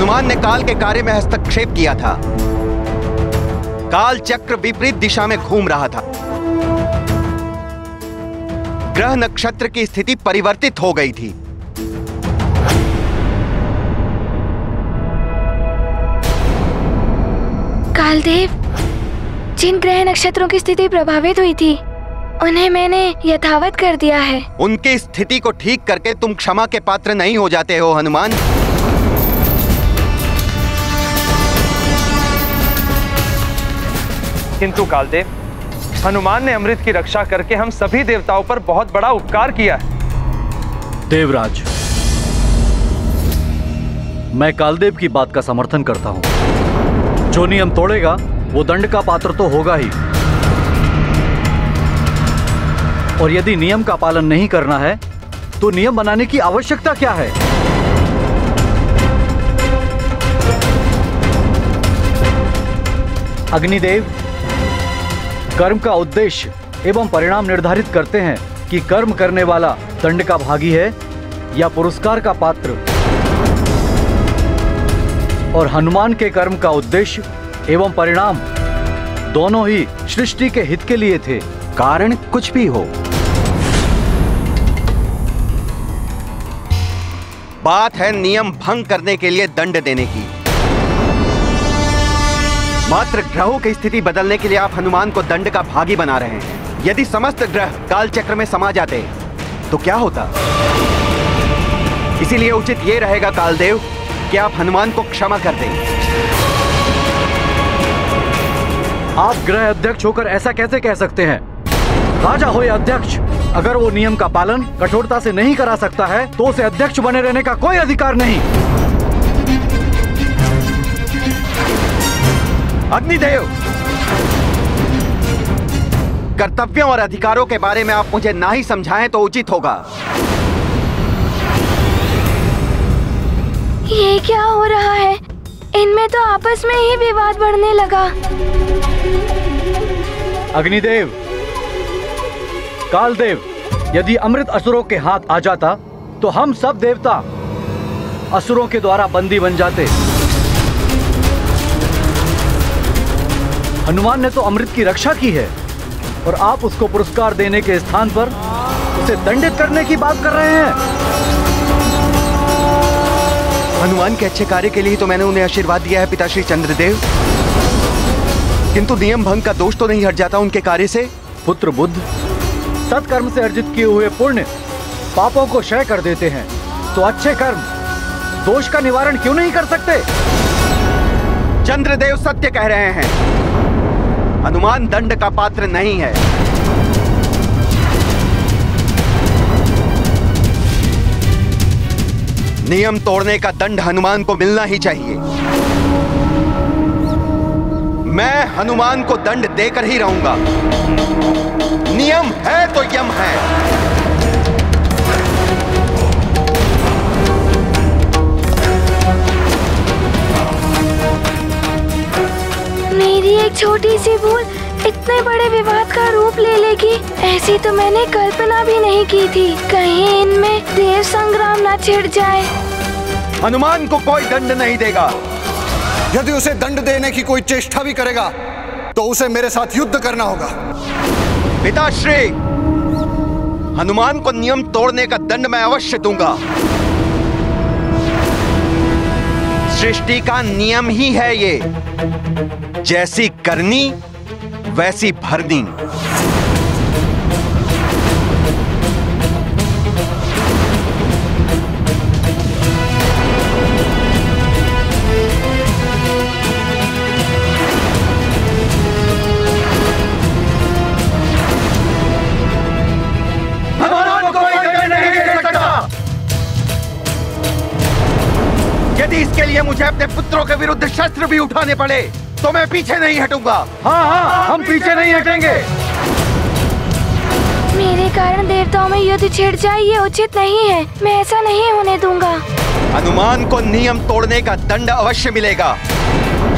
हनुमान ने काल के कार्य में हस्तक्षेप किया था। काल चक्र विपरीत दिशा में घूम रहा था। ग्रह नक्षत्र की स्थिति परिवर्तित हो गई थी। कालदेव जिन ग्रह नक्षत्रों की स्थिति प्रभावित हुई थी उन्हें मैंने यथावत कर दिया है। उनकी स्थिति को ठीक करके तुम क्षमा के पात्र नहीं हो जाते हो हनुमान। किंतु कालदेव, हनुमान ने अमृत की रक्षा करके हम सभी देवताओं पर बहुत बड़ा उपकार किया है। देवराज, मैं कालदेव की बात का समर्थन करता हूँ। जो नियम तोड़ेगा, वो दंड का पात्र तो होगा ही। और यदि नियम का पालन नहीं करना है तो नियम बनाने की आवश्यकता क्या है? अग्निदेव कर्म का उद्देश्य एवं परिणाम निर्धारित करते हैं कि कर्म करने वाला दंड का भागी है या पुरस्कार का पात्र। और हनुमान के कर्म का उद्देश्य एवं परिणाम दोनों ही सृष्टि के हित के लिए थे। कारण कुछ भी हो। बात है नियम भंग करने के लिए दंड देने की। मात्र ग्रहों की स्थिति बदलने के लिए आप हनुमान को दंड का भागी बना रहे हैं। यदि समस्त ग्रह काल चक्र में समा जाते तो क्या होता? इसीलिए उचित ये रहेगा कालदेव, कि आप हनुमान को क्षमा कर दें। आप ग्रह अध्यक्ष होकर ऐसा कैसे कह सकते हैं? राजा हो या अध्यक्ष, अगर वो नियम का पालन कठोरता से नहीं करा सकता है तो उसे अध्यक्ष बने रहने का कोई अधिकार नहीं। अग्निदेव। कर्तव्यों और अधिकारों के बारे में आप मुझे ना ही समझाएँ तो उचित होगा। ये क्या हो रहा है? इनमें तो आपस में ही विवाद बढ़ने लगा। अग्निदेव कालदेव यदि अमृत असुरों के हाथ आ जाता तो हम सब देवता असुरों के द्वारा बंदी बन जाते। हनुमान ने तो अमृत की रक्षा की है और आप उसको पुरस्कार देने के स्थान पर उसे दंडित करने की बात कर रहे हैं। हनुमान के अच्छे कार्य के लिए तो मैंने उन्हें आशीर्वाद दिया है पिताश्री चंद्रदेव। किंतु नियम भंग का दोष तो नहीं हट जाता उनके कार्य से। पुत्र बुद्ध सत्कर्म से अर्जित किए हुए पुण्य पापों को क्षय कर देते हैं। तो अच्छे कर्म दोष का निवारण क्यों नहीं कर सकते? चंद्रदेव सत्य कह रहे हैं। हनुमान दंड का पात्र नहीं है। नियम तोड़ने का दंड हनुमान को मिलना ही चाहिए। मैं हनुमान को दंड देकर ही रहूँगा। नियम है तो यम है। मेरी एक छोटी सी भूल इतने बड़े विवाद का रूप ले लेगी। ऐसी तो मैंने कल्पना भी नहीं की थी। कहीं इनमें देव संग्राम न छिड़ जाए। हनुमान को कोई दंड नहीं देगा। यदि उसे दंड देने की कोई चेष्टा भी करेगा तो उसे मेरे साथ युद्ध करना होगा। पिताश्री, हनुमान को नियम तोड़ने का दंड मैं अवश्य दूँगा। सृष्टि का नियम ही है ये। जैसी करनी, वैसी भरनी। यदि इसके लिए मुझे अपने पुत्रों के विरुद्ध शस्त्र भी उठाने पड़े तो मैं पीछे नहीं हटूँगा। हाँ हाँ हम पीछे नहीं हटेंगे। मेरे कारण देवताओं में युद्ध छिड़ जाए ये उचित नहीं है। मैं ऐसा नहीं होने दूँगा। हनुमान को नियम तोड़ने का दंड अवश्य मिलेगा।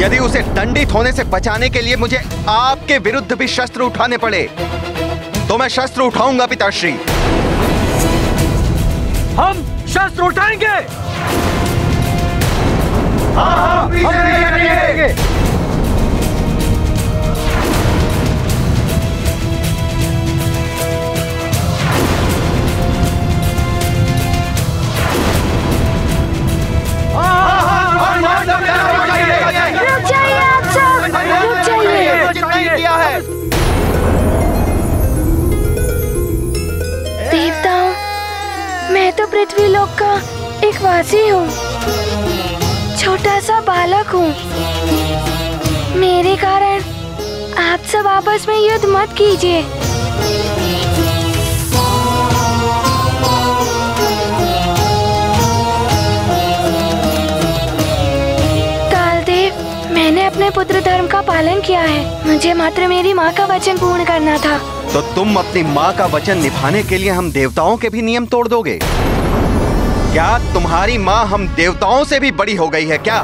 यदि उसे दंडित होने से बचाने के लिए मुझे आपके विरुद्ध भी शस्त्र उठाने पड़े तो मैं शस्त्र उठाऊँगा पिताश्री। हम शस्त्र उठाएँगे। पृथ्वी लोक का एक वासी हूँ। छोटा सा बालक हूँ। मेरे कारण आप सब आपस में युद्ध मत कीजिए। मैंने अपने पुत्र धर्म का पालन किया है। मुझे मात्र मेरी माँ का वचन पूर्ण करना था। तो तुम अपनी माँ का वचन निभाने के लिए हम देवताओं के भी नियम तोड़ दोगे? क्या तुम्हारी माँ हम देवताओं से भी बड़ी हो गई है क्या?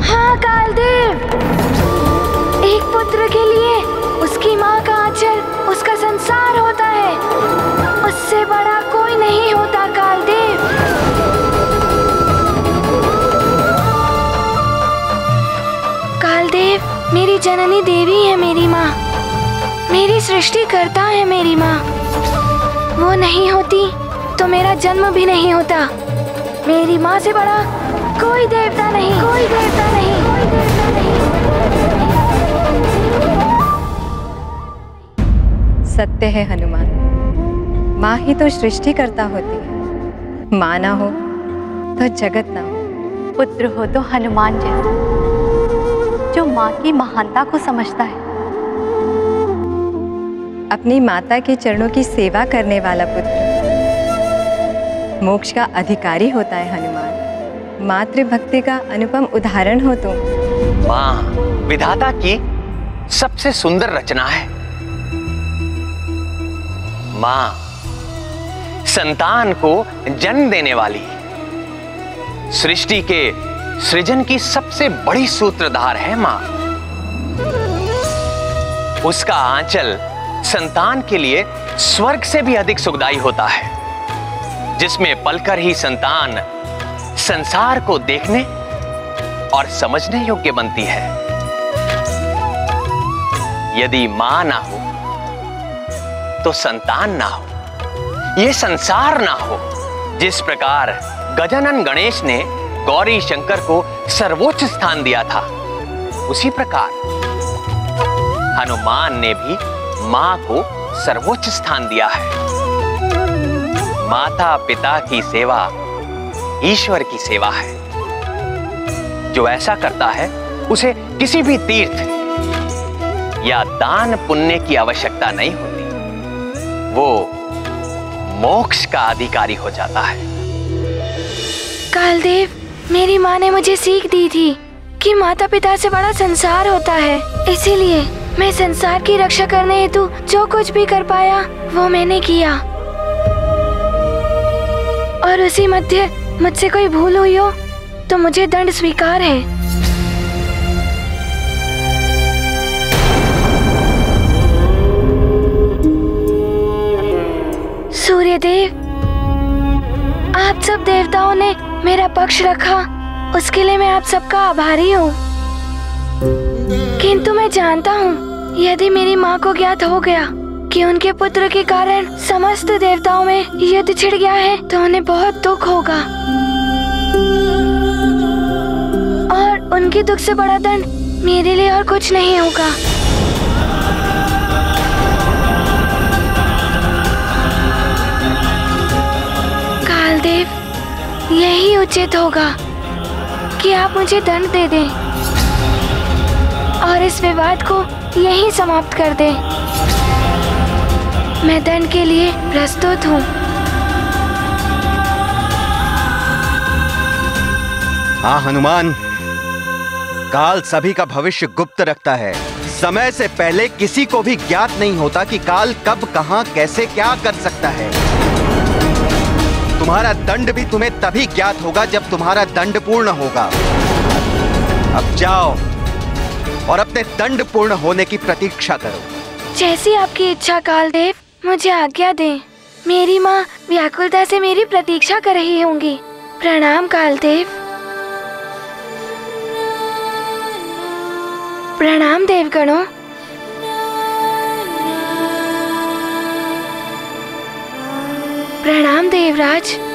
हाँ कालदेव। एक पुत्र के लिए उसकी माँ का आंचल उसका संसार होता है। उससे बड़ा कोई नहीं होता, कालदेव। कालदेव, मेरी जननी देवी है मेरी माँ। मेरी सृष्टि करता है मेरी माँ। वो नहीं होती तो मेरा जन्म भी नहीं होता। मेरी माँ से बड़ा कोई देवता नहीं। कोई देवता नहीं। कोई देवता नहीं। सत्य है हनुमान। माँ ही तो सृष्टि करता होती है। माँ ना हो तो जगत ना हो। पुत्र हो तो हनुमान जैसा। जो माँ की महानता को समझता है। अपनी माता के चरणों की सेवा करने वाला पुत्र। मोक्ष का अधिकारी होता है हनुमान। मातृभक्ति का अनुपम उदाहरण हो तुम माँ, विधाता की सबसे सुंदर रचना है। माँ, संतान को जन्म देने वाली। सृष्टि के सृजन की सबसे बड़ी सूत्रधार है माँ। उसका आंचल संतान के लिए स्वर्ग से भी अधिक सुखदाई होता है, जिसमें पलकर ही संतान संसार को देखने और समझने योग्य बनती है। यदि माँ ना हो तो संतान ना हो। यह संसार ना हो, जिस प्रकार गजानन गणेश ने गौरी शंकर को सर्वोच्च स्थान दिया था, उसी प्रकार हनुमान ने भी माँ को सर्वोच्च स्थान दिया है। माता पिता की सेवा ईश्वर की सेवा है। जो ऐसा करता है, उसे किसी भी तीर्थ या दान पुण्य की आवश्यकता नहीं होती। वो मोक्ष का अधिकारी हो जाता है। कालदेव, मेरी माँ ने मुझे सीख दी थी कि माता पिता से बड़ा संसार होता है। इसीलिए मैं संसार की रक्षा करने हेतु जो कुछ भी कर पाया, वो मैंने किया। और उसी मध्य मुझसे कोई भूल हुई हो तो मुझे दंड स्वीकार है। सूर्यदेव, आप सब देवताओं ने मेरा पक्ष रखा। उसके लिए मैं आप सबका आभारी हूँ। किंतु मैं जानता हूँ, यदि मेरी माँ को ज्ञात हो गया कि उनके पुत्र के कारण समस्त देवताओं में युद्ध छिड़ गया है तो उन्हें बहुत दुख होगा। और उनके दुख से बड़ा दंड मेरे लिए और कुछ नहीं होगा। कालदेव, यही उचित होगा कि आप मुझे दंड दे दें। और इस विवाद को यहीं समाप्त कर दें। मैं दंड के लिए प्रस्तुत हूँ। हाँ हनुमान। काल सभी का भविष्य गुप्त रखता है। समय से पहले किसी को भी ज्ञात नहीं होता कि काल कब, कहाँ, कैसे, क्या कर सकता है। तुम्हारा दंड भी तुम्हें तभी ज्ञात होगा जब तुम्हारा दंड पूर्ण होगा। अब जाओ। और अपने दंड पूर्ण होने की प्रतीक्षा करो। जैसी आपकी इच्छा, कालदेव, मुझे आज्ञा दें। मेरी माँ व्याकुलता से मेरी प्रतीक्षा कर रही होंगी। प्रणाम, कालदेव। प्रणाम, देवगणों। प्रणाम, देवराज।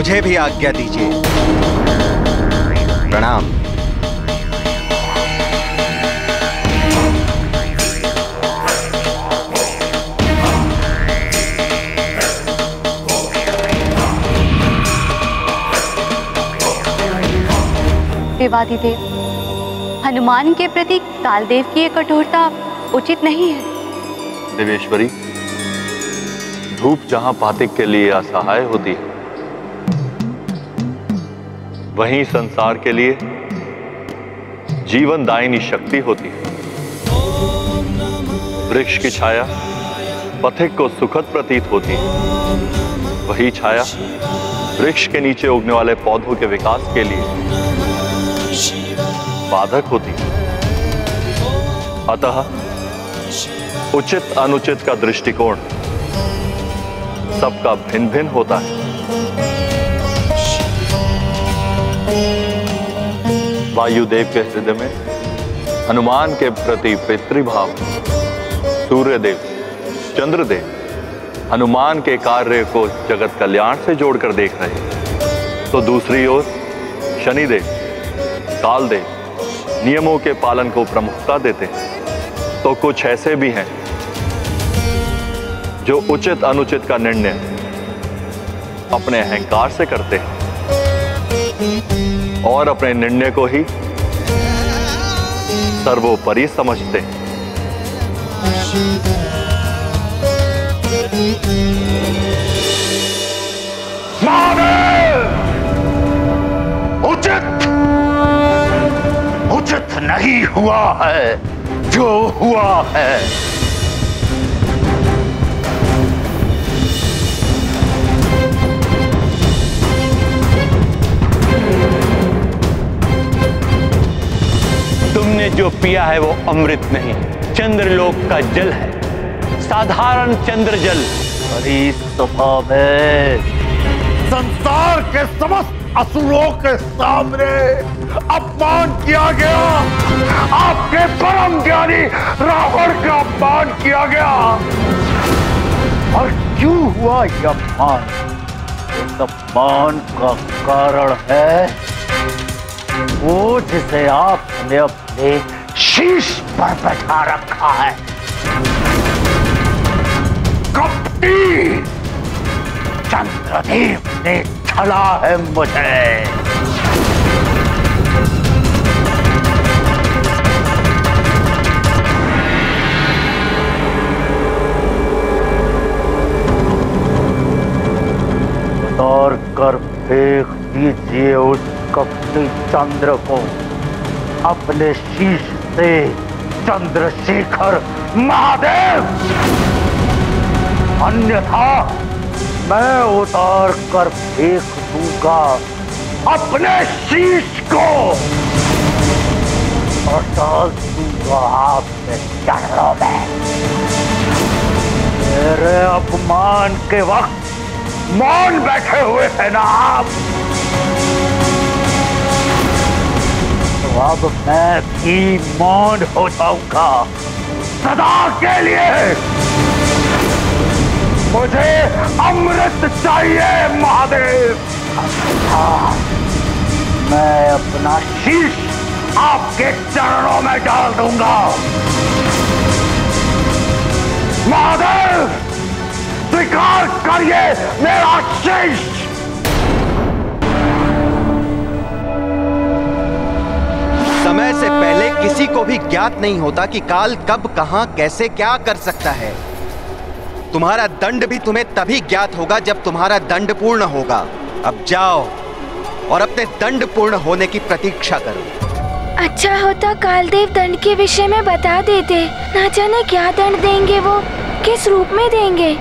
मुझे भी आज्ञा दीजिए। प्रणाम। देवादिदेव हनुमान के प्रति कालदेव की ये कठोरता उचित नहीं है। देवेश्वरी धूप जहाँ पातिक के लिए असहाय होती है वहीं संसार के लिए जीवन दायिनी शक्ति होती है। वृक्ष की छाया पथिक को सुखद प्रतीत होती है। वही छाया वृक्ष के नीचे उगने वाले पौधों के विकास के लिए बाधक होती है। अतः उचित अनुचित का दृष्टिकोण सबका भिन्न भिन्न होता है। वायुदेव के हृदय में, हनुमान के प्रति पितृभाव, सूर्यदेव, चंद्रदेव, हनुमान के कार्य को जगत कल्याण से जोड़कर देख रहे तो दूसरी ओर, शनिदेव, कालदेव, नियमों के पालन को प्रमुखता देते हैं। तो कुछ ऐसे भी हैं, जो उचित अनुचित का निर्णय अपने अहंकार से करते हैं। और अपने निर्णय को ही सर्वोपरि समझते हैं। उचित! उचित नहीं हुआ है, जो हुआ है। जो पिया है वो अमृत नहीं, चंद्रलोक का जल है। साधारण चंद्र जल हरी स्वभाव है। संसार के समस्त असुरों के सामने अपमान किया गया। आपके परम ज्ञानी रावण का अपमान किया गया। और क्यों हुआ यह अपमान? इस अपमान का कारण है। वो जिसे आपने अपने शीश पर बैठा रखा है। कपटी चंद्रदेव ने छला है मुझे। कर फेंक दीजिए उस कपटी चंद्र को। अपने शीश से चंद्रशेखर महादेव। अन्यथा मैं उतार कर फेंक दूँगा अपने शीश को। और डाल दूँगा आपके चरणों में। मेरे अपमान के वक्त मौन बैठे हुए थे ना आप। अब मैं भी मौन हो जाऊँगा। सदा के लिए। मुझे अमृत चाहिए, महादेव। मैं अपना शीश आपके चरणों में डाल दूँगा। महादेव, स्वीकार करिए मेरा शीश। समय से पहले किसी को भी ज्ञात नहीं होता कि काल कब, कहाँ, कैसे, क्या कर सकता है। तुम्हारा दंड भी तुम्हें तभी ज्ञात होगा जब तुम्हारा दंड पूर्ण होगा। अब जाओ और अपने दंड पूर्ण होने की प्रतीक्षा करो। अच्छा होता कालदेव दंड के विषय में बता देते। ना जाने क्या दंड देंगे वो, किस रूप में देंगे।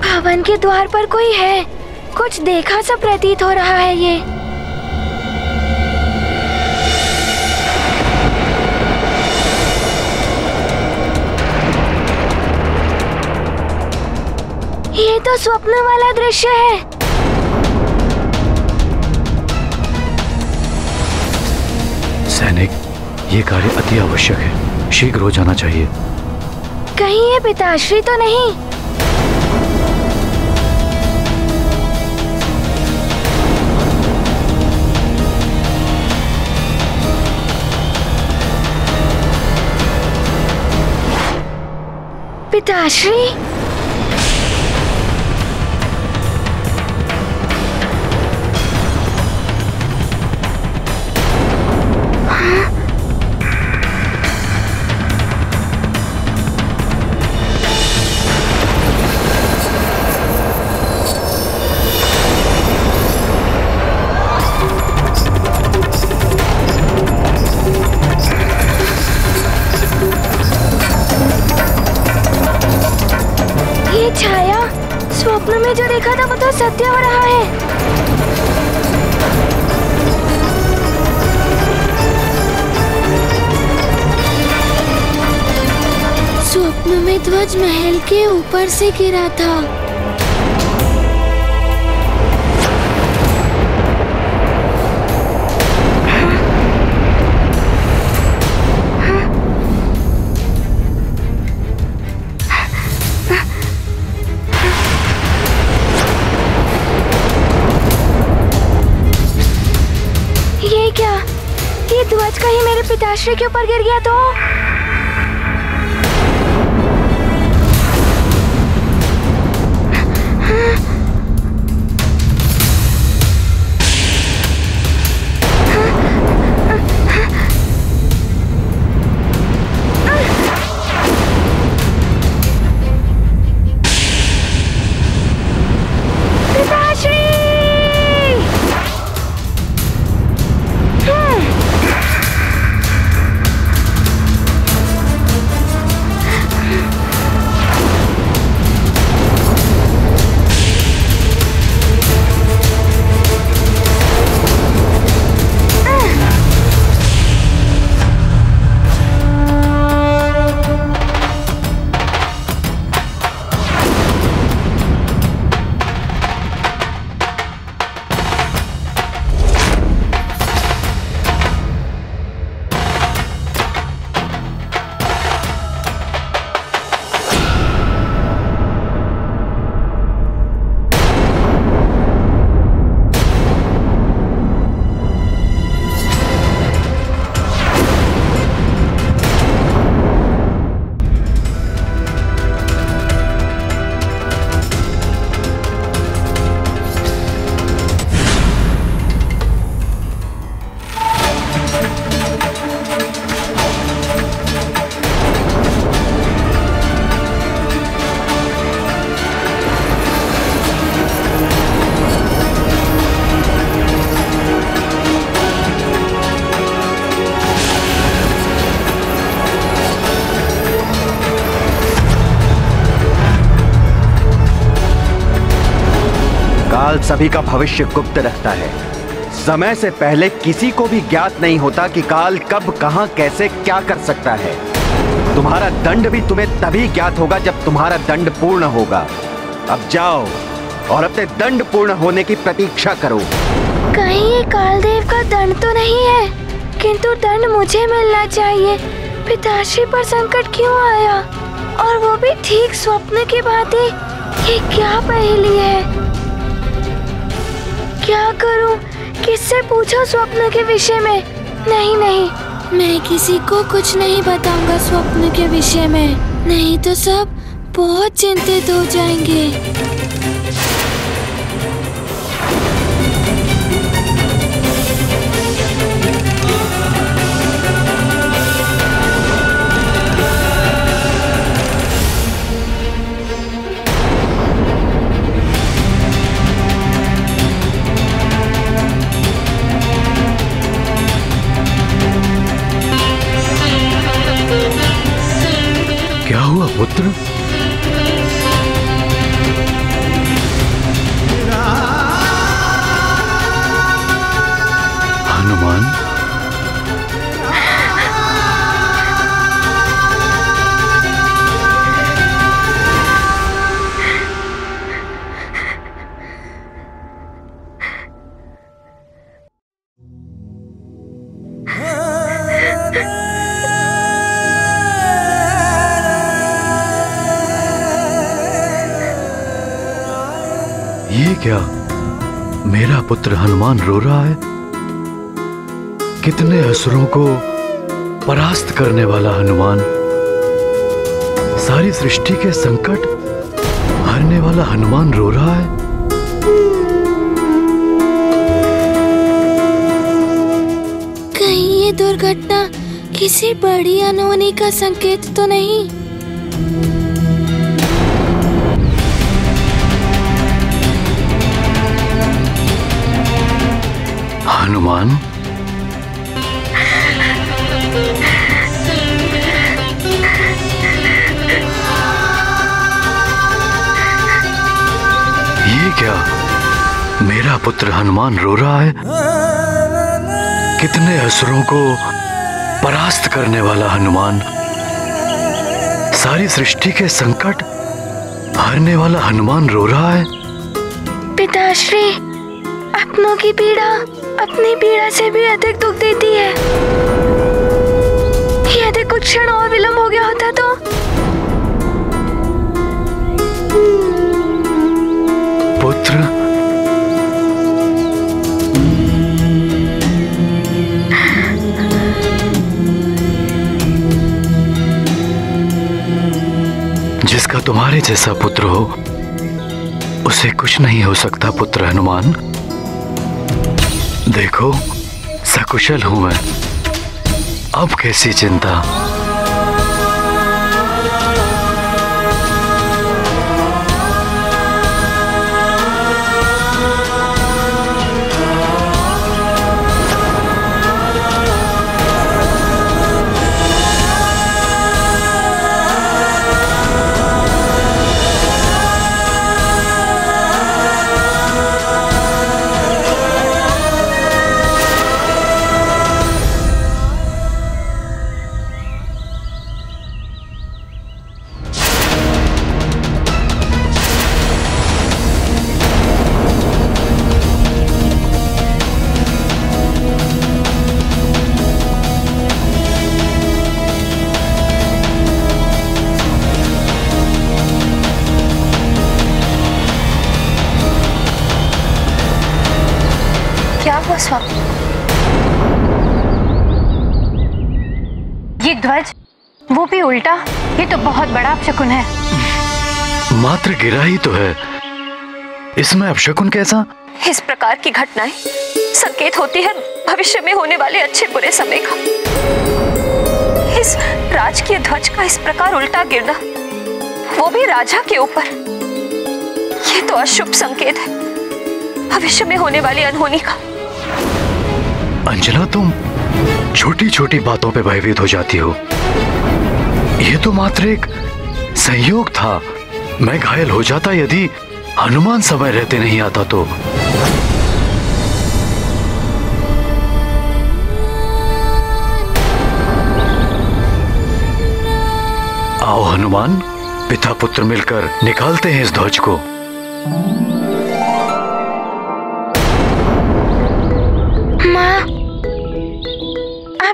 भवन के द्वार पर कोई है? कुछ देखा सा प्रतीत हो रहा है ये। ये तो स्वप्न वाला दृश्य है। सैनिक ये कार्य अति आवश्यक है। शीघ्र हो जाना चाहिए। कहीं ये पिताश्री तो नहीं? पिताश्री? सत्य हो रहा है? स्वप्न में ध्वज महल के ऊपर से गिरा था। पिताश्री के ऊपर गिर गया तो? सभी का भविष्य गुप्त रखता है। समय से पहले किसी को भी ज्ञात नहीं होता कि काल कब, कहाँ, कैसे, क्या कर सकता है। तुम्हारा दंड भी तुम्हें तभी ज्ञात होगा जब तुम्हारा दंड पूर्ण होगा। अब जाओ और अपने दंड पूर्ण होने की प्रतीक्षा करो। कहीं कालदेव का दंड तो नहीं है, किंतु दंड मुझे मिलना चाहिए। पिताश्री पर संकट क्यों आया? और वो भी ठीक स्वप्न की भांति ये क्या पहेली है? क्या करूँ? किससे पूछो स्वप्न के विषय में? नहीं नहीं। मैं किसी को कुछ नहीं बताऊँगा स्वप्न के विषय में। नहीं तो सब बहुत चिंतित हो जाएँगे। हुआ पुत्र पुत्र हनुमान रो रहा है। कितने असुरों को परास्त करने वाला हनुमान। सारी सृष्टि के संकट हरने वाला हनुमान रो रहा है। कहीं ये दुर्घटना किसी बड़ी अनहोनी का संकेत तो नहीं? हनुमान ये क्या? मेरा पुत्र हनुमान रो रहा है? कितने असुरों को परास्त करने वाला हनुमान? सारी सृष्टि के संकट हारने वाला हनुमान रो रहा है? पिताश्री, अपनों की पीड़ा अपनी पीड़ा से भी अधिक दुख देती है। यदि कुछ क्षण और विलंब हो गया होता तो? पुत्र। जिसका तुम्हारे जैसा पुत्र हो, उसे कुछ नहीं हो सकता, पुत्र हनुमान। देखो सकुशल हूँ मैं। अब कैसी चिंता? स्वामी ये ध्वज वो भी उल्टा? ये तो बहुत बड़ा अपशकुन है। मात्र गिरा ही तो है। इसमें अपशकुन कैसा? इस प्रकार की घटनाएँ संकेत होती है भविष्य में होने वाले अच्छे बुरे समय का। इस राजकीय ध्वज का इस प्रकार उल्टा गिरना वो भी राजा के ऊपर। ये तो अशुभ संकेत है। भविष्य में होने वाली अनहोनी का। अंजना तुम छोटी छोटी बातों पे भयभीत हो जाती हो। ये तो मात्र एक संयोग था। मैं घायल हो जाता यदि हनुमान समय रहते नहीं आता तो। आओ हनुमान पिता पुत्र मिलकर निकालते हैं इस ध्वज को।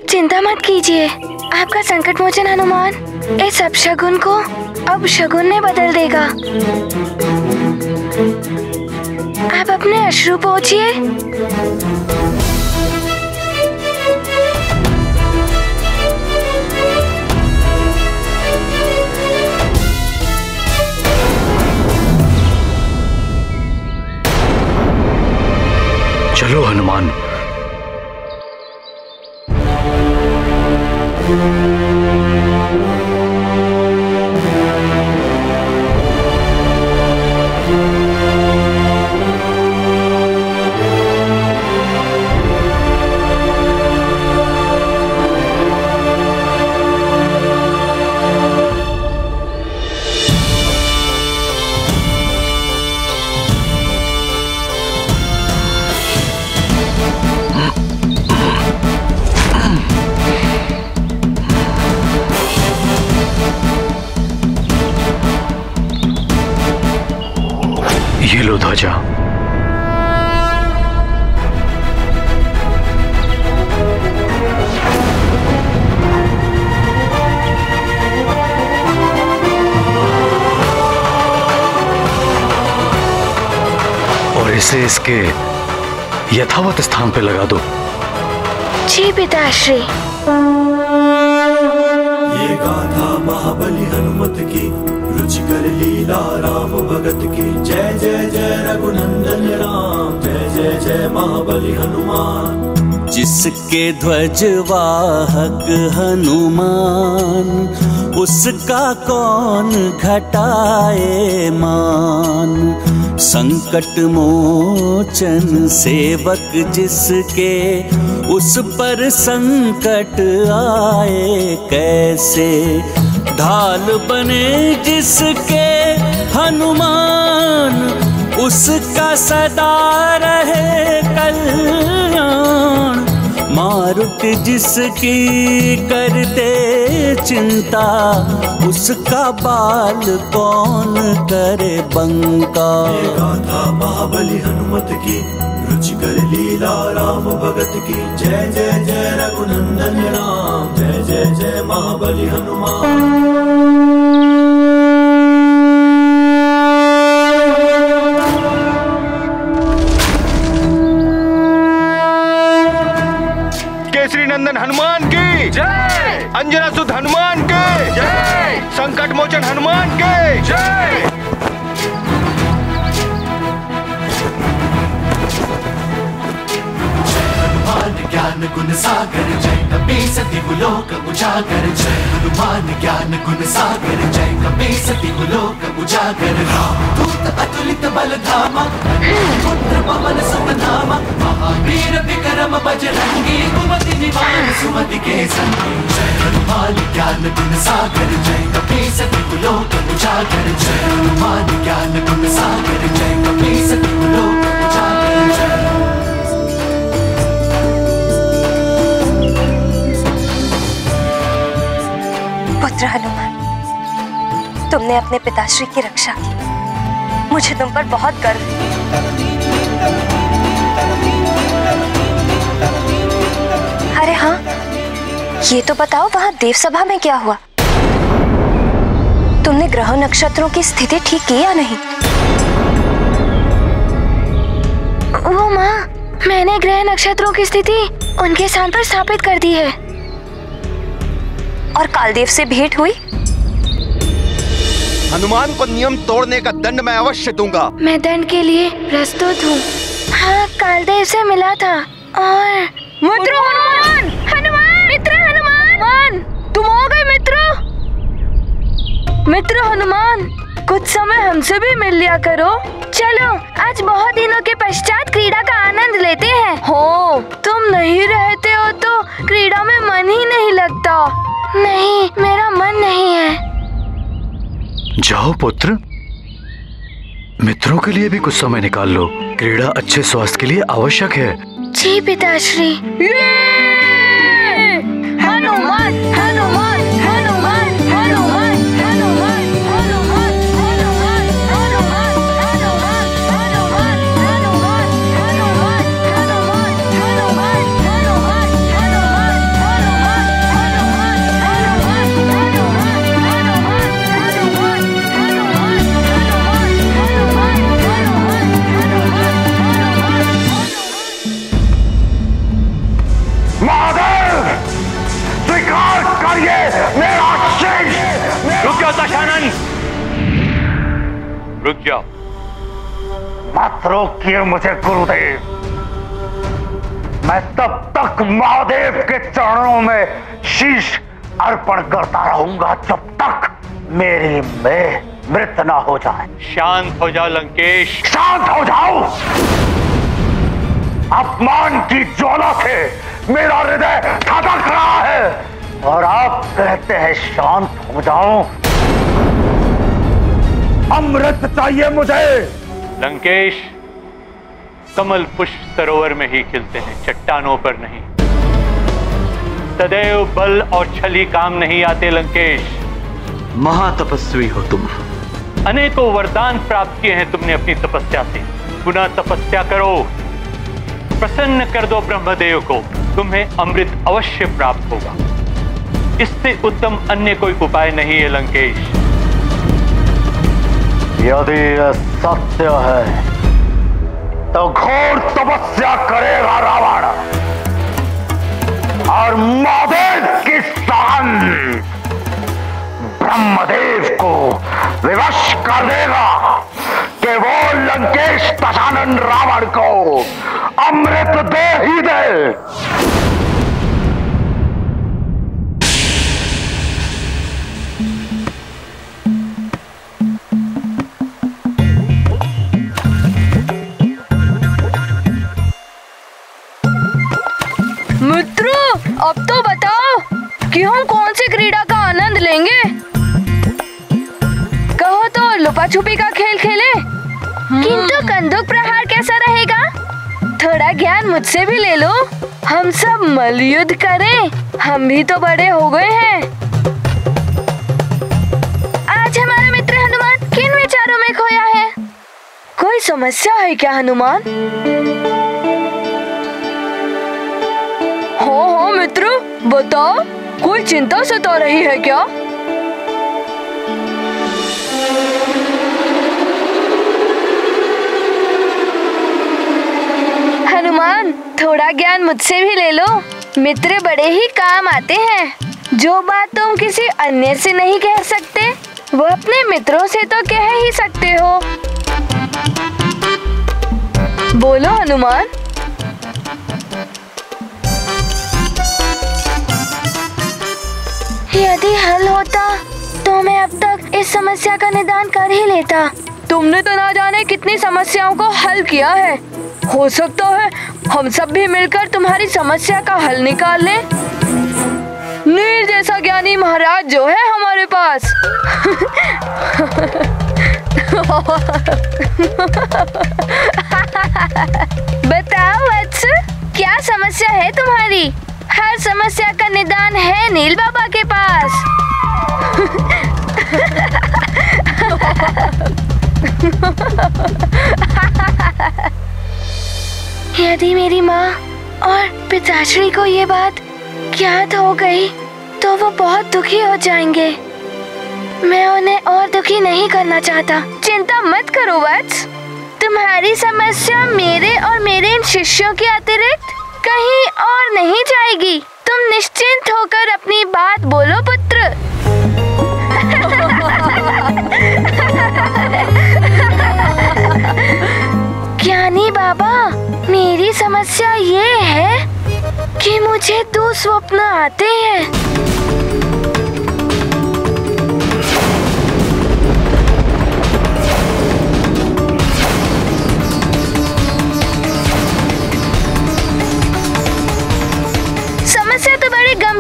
चिंता मत कीजिए। आपका संकट मोचन हनुमान इस अपशगुन को अब शगुन में बदल देगा। आप अपने अश्रु पहुंचिए चलो हनुमान। ये इसके यथावत स्थान पे लगा दो। जी पिताश्री। ये गाथा महाबली हनुमत की रुचिकर लीला राम भगत की। जय जय जय रघुनंदन राम जय जय जय महाबली हनुमान। जिसके ध्वज वाहक हनुमान उसका कौन घटाए मान? संकट मोचन सेवक जिसके उस पर संकट आए कैसे? ढाल बने जिसके हनुमान, उसका सदा रहे कल्याण। मारुति जिसकी करते चिंता, उसका बाल कौन करे बंका गाथा महाबली हनुमत की रुचिकर लीला राम भगत की। जय जय जय रघुनंदन राम, जय जय जय महाबली हनुमान। उजागर जय हनुमान ज्ञान गुण सागर, जय कपी सती गुलोक उजागर। दूत अतुलित बल धामा, पुत्र पवन सुत नामा महावीर विक्रम बजरंगी कुमति निवार सुमति के संगी जय हनुमान ज्ञान गुण सागर, जय कपी सती गुलोक उजागर। जय हनुमान ज्ञान गुण सागर, जय कपी सती गुलोक उजागर। जय तुमने अपने पिताश्री की रक्षा की। मुझे तुम पर बहुत गर्व है। अरे हाँ ये तो बताओ वहाँ देव सभा में क्या हुआ? तुमने ग्रह नक्षत्रों की स्थिति ठीक की या नहीं? वो माँ मैंने ग्रह नक्षत्रों की स्थिति उनके स्थान पर स्थापित कर दी है। और कालदेव से भेंट हुई? हनुमान को नियम तोड़ने का दंड मैं अवश्य दूँगा। मैं दंड के लिए प्रस्तुत हूँ। हाँ कालदेव से मिला था। और मित्र हनुमान! हनुमान! मित्र हनुमान! तुम हो गए मित्र। मित्र हनुमान कुछ समय हमसे भी मिल लिया करो। चलो आज बहुत दिनों के पश्चात क्रीड़ा का आनंद लेते हैं। हो। तुम नहीं रहते हो तो क्रीड़ा में मन ही नहीं लगता। नहीं मेरा मन नहीं है। जाओ पुत्र। मित्रों के लिए भी कुछ समय निकाल लो। क्रीड़ा अच्छे स्वास्थ्य के लिए आवश्यक है। जी, पिताश्री। मत रोकिए मुझे गुरुदेव। मैं तब तक महादेव के चरणों में शीश अर्पण करता रहूँगा जब तक मेरी में मृत ना हो जाए। शांत हो जाओ लंकेश। शांत हो जाओ! अपमान की ज्वाला से मेरा हृदय धड़क रहा है और आप कहते हैं शांत हो जाओ। अमृत चाहिए मुझे। लंकेश। कमल पुष्प सरोवर में ही खिलते हैं चट्टानों पर नहीं। सदैव बल और छली काम नहीं आते लंकेश। महातपस्वी हो तुम। अनेकों वरदान प्राप्त किए हैं तुमने अपनी तपस्या से। पुनः तपस्या करो। प्रसन्न कर दो ब्रह्मदेव को। तुम्हें अमृत अवश्य प्राप्त होगा। इससे उत्तम अन्य कोई उपाय नहीं है लंकेश। यदि सत्य है तो घोर तपस्या करेगा रावण। और महादेव की स्थान ब्रह्मदेव को विवश कर देगा कि वो लंकेश तथानंद रावण को अमृत दे ही दे। अब तो बताओ कि हम कौन सी क्रीड़ा का आनंद लेंगे? कहो तो लुपा छुपी का खेल खेले? किंतु कंदूक प्रहार कैसा रहेगा? थोड़ा ज्ञान मुझसे भी ले लो। हम सब मलयुद्ध करें। हम भी तो बड़े हो गए हैं। आज हमारा मित्र हनुमान किन विचारों में खोया है? कोई समस्या है क्या हनुमान? मित्र, बताओ, कोई चिंता सता रही है क्या? हनुमान, थोड़ा ज्ञान मुझसे भी ले लो। मित्र बड़े ही काम आते हैं। जो बात तुम किसी अन्य से नहीं कह सकते वो अपने मित्रों से तो कह ही सकते हो। बोलो, हनुमान। यदि हल होता तो मैं अब तक इस समस्या का निदान कर ही लेता। तुमने तो ना जाने कितनी समस्याओं को हल किया है। हो सकता है हम सब भी मिलकर तुम्हारी समस्या का हल निकाल लें। नील जैसा ज्ञानी महाराज जो है हमारे पास। बताओ वत्स क्या समस्या है तुम्हारी? हर समस्या का निदान है नील बाबा के पास। यदि मेरी माँ और पिताश्री को ये बात ज्ञात हो गई तो वो बहुत दुखी हो जाएँगे। मैं उन्हें और दुखी नहीं करना चाहता। चिंता मत करो, वत्स। तुम्हारी समस्या मेरे और मेरे इन शिष्यों के अतिरिक्त कहीं और नहीं जाएगी। तुम निश्चिंत होकर अपनी बात बोलो, पुत्र। ज्ञानी बाबा, मेरी समस्या ये है कि मुझे दो स्वप्न आते हैं।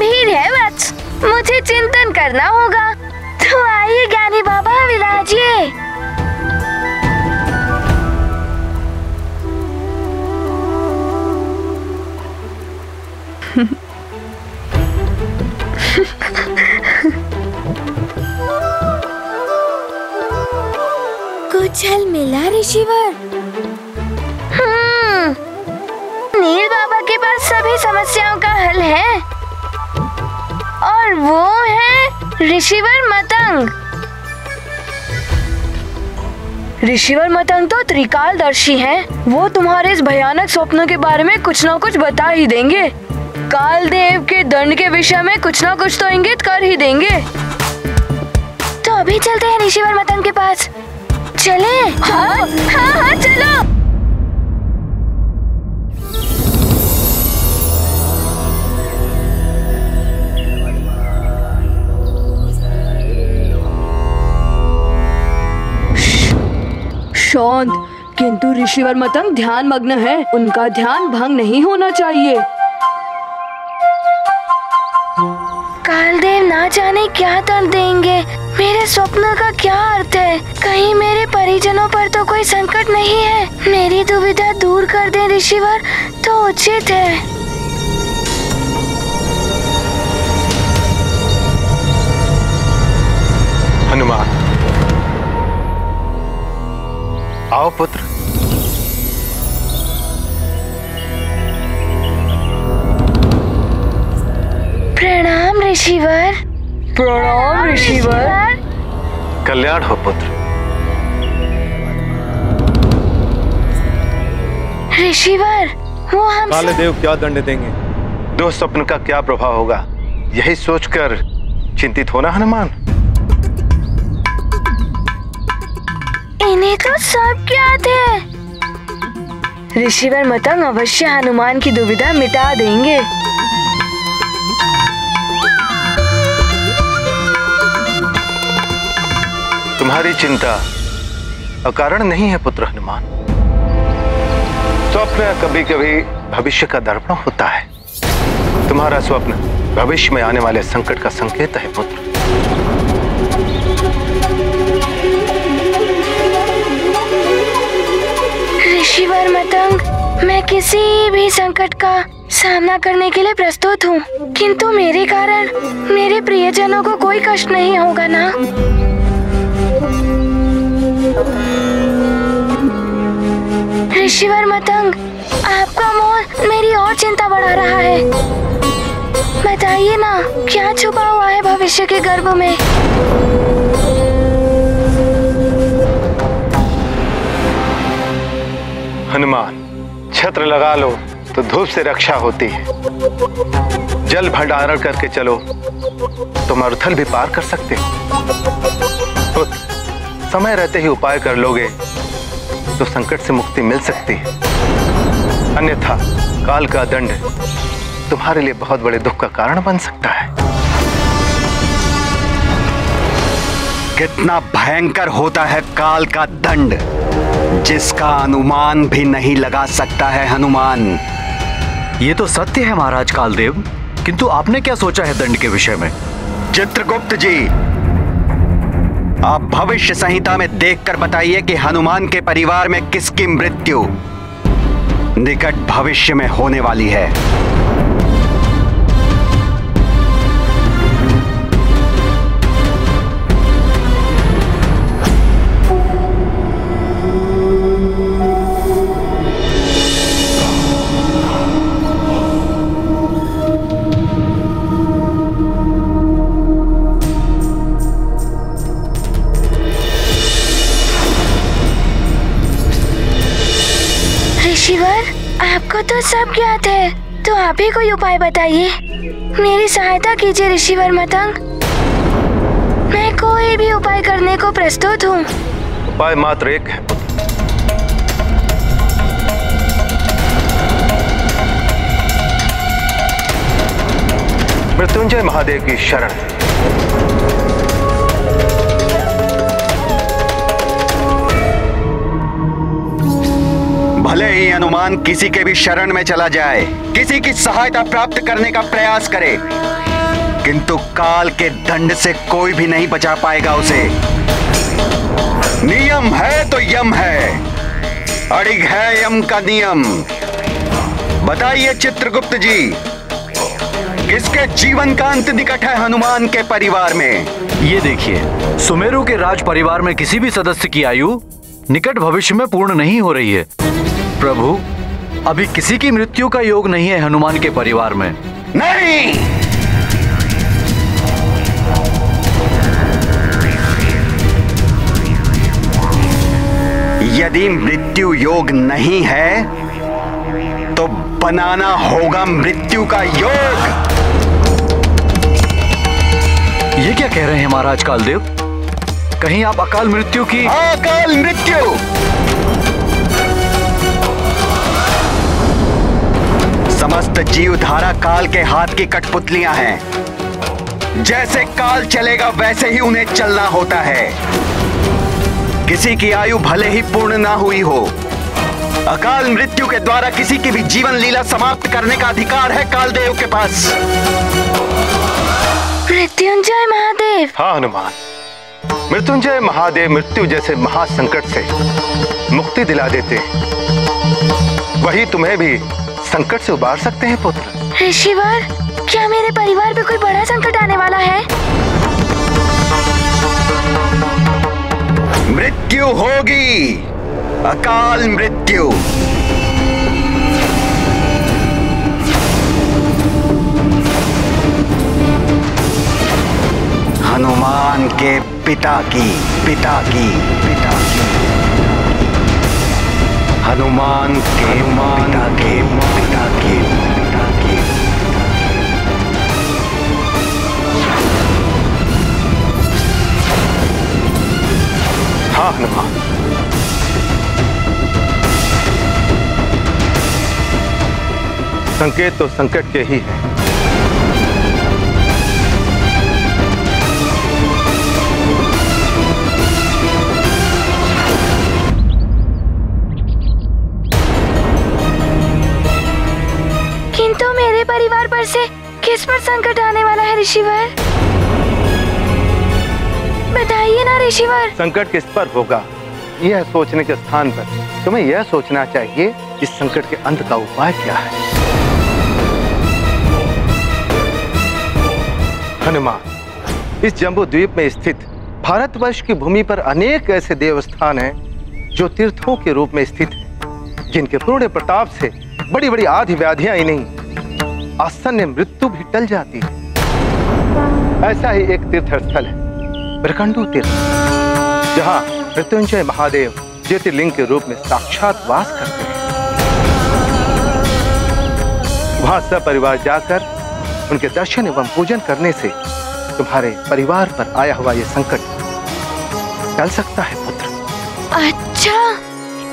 गंभीर है वत्स मुझे चिंतन करना होगा। तो आइए ज्ञानी बाबा विराजिए। कुछ हल मिला ऋषिवर। हम्म, नील बाबा के पास सभी समस्याओं का हल है। और वो है ऋषिवर मतंग। ऋषिवर मतंग तो त्रिकालदर्शी हैं। वो तुम्हारे इस भयानक स्वप्न के बारे में कुछ ना कुछ बता ही देंगे। काल देव के दंड के विषय में कुछ ना कुछ तो इंगित कर ही देंगे। तो अभी चलते हैं ऋषिवर मतंग के पास। चले? हाँ हाँ हाँ चलो। शांत किंतु ऋषिवर मतंग ध्यान मग्न है। उनका ध्यान भंग नहीं होना चाहिए। कालदेव ना जाने क्या दंड देंगे। मेरे स्वप्न का क्या अर्थ है? कहीं मेरे परिजनों पर तो कोई संकट नहीं है। मेरी दुविधा दूर कर दे ऋषिवर तो उचित है। हनुमान आओ पुत्र। प्रणाम ऋषिवर। प्रणाम ऋषिवर। कल्याण हो पुत्र। ऋषिवर वो हम काले देव क्या दंड देंगे? दो स्वप्न का क्या प्रभाव होगा? यही सोचकर चिंतित होना हनुमान? इन्हें तो सब ज्ञात है। ऋषिवर मतंग अवश्य हनुमान की दुविधा मिटा देंगे। तुम्हारी चिंता अकारण नहीं है पुत्र हनुमान। स्वप्न कभी कभी भविष्य का दर्पण होता है। तुम्हारा स्वप्न भविष्य में आने वाले संकट का संकेत है पुत्र। ऋषिवर मतंग मैं किसी भी संकट का सामना करने के लिए प्रस्तुत हूँ। किंतु मेरे कारण, मेरे प्रियजनों को कोई कष्ट नहीं होगा ना? ऋषिवर मतंग, आपका मोह मेरी और चिंता बढ़ा रहा है। बताइए ना, क्या छुपा हुआ है भविष्य के गर्भ में? हनुमान छत्र लगा लो तो धूप से रक्षा होती है। जल भंडारण करके चलो तो मरुथल भी पार कर सकते हो। पुत्र, समय रहते ही उपाय कर लोगे तो संकट से मुक्ति मिल सकती है। अन्यथा काल का दंड तुम्हारे लिए बहुत बड़े दुख का कारण बन सकता है। कितना भयंकर होता है काल का दंड। जिसका अनुमान भी नहीं लगा सकता है हनुमान। ये तो सत्य है महाराज कालदेव। किंतु आपने क्या सोचा है दंड के विषय में? चित्रगुप्त जी, आप भविष्य संहिता में देखकर बताइए कि हनुमान के परिवार में किसकी मृत्यु निकट भविष्य में होने वाली है। तो सब ज्ञात है। तो आप ही कोई उपाय बताइए? मेरी सहायता कीजिए ऋषिवर मतंग मैं कोई भी उपाय करने को प्रस्तुत हूँ। उपाय मात्र एक है। मृत्युंजय महादेव की शरण। भले ही हनुमान किसी के भी शरण में चला जाए, किसी की सहायता प्राप्त करने का प्रयास करे, किंतु काल के दंड से कोई भी नहीं बचा पाएगा उसे। नियम है तो यम है, अड़िग है यम का नियम। बताइए चित्रगुप्त जी, किसके जीवन का अंत निकट है हनुमान के परिवार में? ये देखिए, सुमेरु के राज परिवार में किसी भी सदस्य की आयु निकट भविष्य में पूर्ण नहीं हो रही है। प्रभु अभी किसी की मृत्यु का योग नहीं है हनुमान के परिवार में। नहीं! यदि मृत्यु योग नहीं है तो बनाना होगा मृत्यु का योग। ये क्या कह रहे हैं महाराज कालदेव? कहीं आप अकाल मृत्यु की अकाल मृत्यु! समस्त जीव धारा काल के हाथ की कठपुतलियाँ हैं। जैसे काल चलेगा वैसे ही उन्हें चलना होता है। किसी की आयु भले ही पूर्ण ना हुई हो अकाल मृत्यु के द्वारा किसी की भी जीवन लीला समाप्त करने का अधिकार है कालदेव के पास। मृत्युंजय महादेव। हाँ हनुमान। मृत्युंजय महादेव मृत्यु जैसे महासंकट से मुक्ति दिला देते वही तुम्हें भी संकट से उबार सकते हैं पुत्र। ऋषिवर क्या मेरे परिवार पे कोई बड़ा संकट आने वाला है? मृत्यु होगी। अकाल मृत्यु। हनुमान के पिता की पिता की पिता की हनुमान के हनुमान के पिता के पिता के। हा, हनुमान। संकेत तो संकट के ही हैं। ऋषिवर संकट किस पर होगा? यह सोचने के स्थान पर। तुम्हें यह सोचना चाहिए इस संकट के अंत का उपाय क्या है। हनुमान, इस जम्बू द्वीप में स्थित भारतवर्ष की भूमि पर अनेक ऐसे देवस्थान हैं जो तीर्थों के रूप में स्थित हैं, जिनके पूर्ण प्रताप से बड़ी बड़ी आधि व्याधियाँ ही नहीं, आसन्न मृत्यु भी टल जाती है। ऐसा ही एक तीर्थ स्थल है ब्रकंडू तीर्थ। जहाँ मृत्युंजय महादेव ज्योतिर्लिंग के रूप में साक्षात वास करते हैं। वहाँ सब परिवार जाकर उनके दर्शन एवं पूजन करने से तुम्हारे परिवार पर आया हुआ यह संकट टल सकता है पुत्र। अच्छा